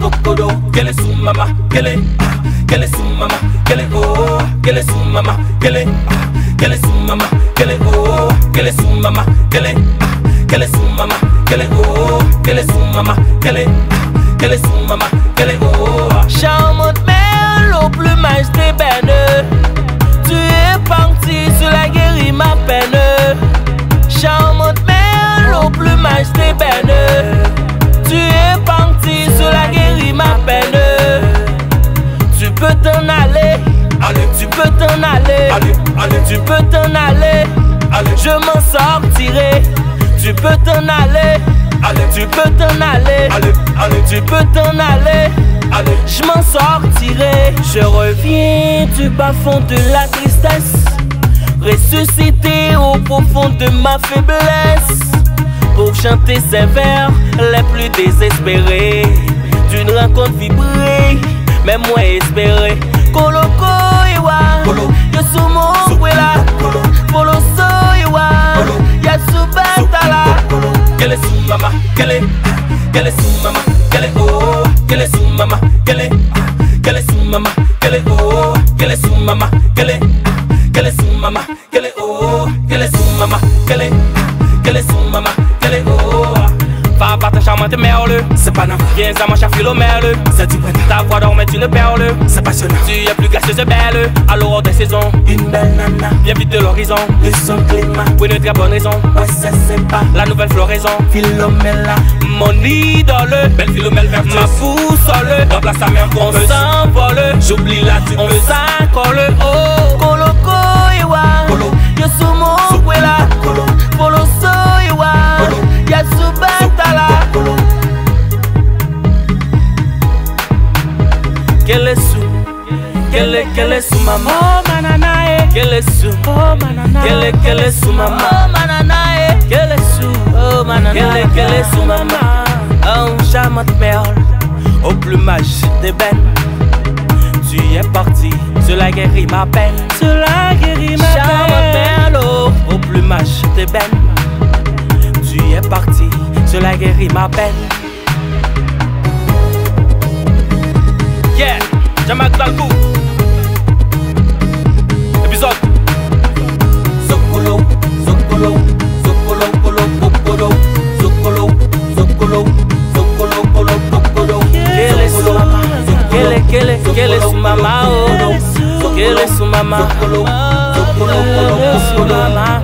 kokodo, kele su mama, kele, kele su mama, kele kele su mama, kele, kele su mama, kele kele su mama, kele, kele su mama, kele oh, kele su mama, kele, kele su mama, kele oh. Charmante mère au plumage Tu es parti, cela guérit ma peine. Charmante mère au plumage allez, allez, Tu peux t'en aller, allez, je m'en sortirai. Tu peux t'en aller, allez, tu peux t'en aller. Allez, allez, Tu peux t'en aller. Allez. je m'en sortirai. Je reviens du bas fond de la tristesse, ressuscité au profond de ma faiblesse, pour chanter ces vers les plus désespérés. D'une rencontre vibrée, mais moins espérée. Kele su mama, kele, kele su mama, kele oh, kele su mama, kele, kele su mama, kele oh, kele su mama, kele, kele su mama, kele oh, kele su mama, kele, kele su mama, kele oh. Va battre charmante merle, C'est pas normal, viens à mon cher philomèle. c'est du bonheur, Ta voix d'or est une perle c'est passionnant. Tu es plus gracieuse et belle. À l'aurore des saisons. Une belle nana, Bien vite l'horizon son climat, Pour une très bonne raison. Ouais c'est sympa. La nouvelle floraison. Philomela, Mon idole. Belle Philomèle vertueuse. Ma boussole. Remplace sa mère On pompeuse. s'envole. J'oublie la tu On s'accole. Oh. Koloko iwa. Kolo. Yosumo kwela Kolo, Polo so iwa. Kolo. Yasubetala kolo, Kele su Kele kele su mama Oh mananae Kele su. Oh mananae Kele kele su mama. Oh Kele su. Oh mananae Kele kele su mama. Oh charmante merle Au plumage d'ébène Tu es parti. Cela guérit ma peine. Cela guérit ma peine. Charmante merle oh, Au plumage d'ébène Tu es parti. Cela guérit ma peine. Yeah, Jamak. Zokolo, Kolo, Kokoro, Kele su Zokolo, mama. Kele, kele, Zokolo, kele su mama. Oh. Zokolo, Kele su mama. Zokolo, Zokolo, Kolo, Kele su Kokoro, mama.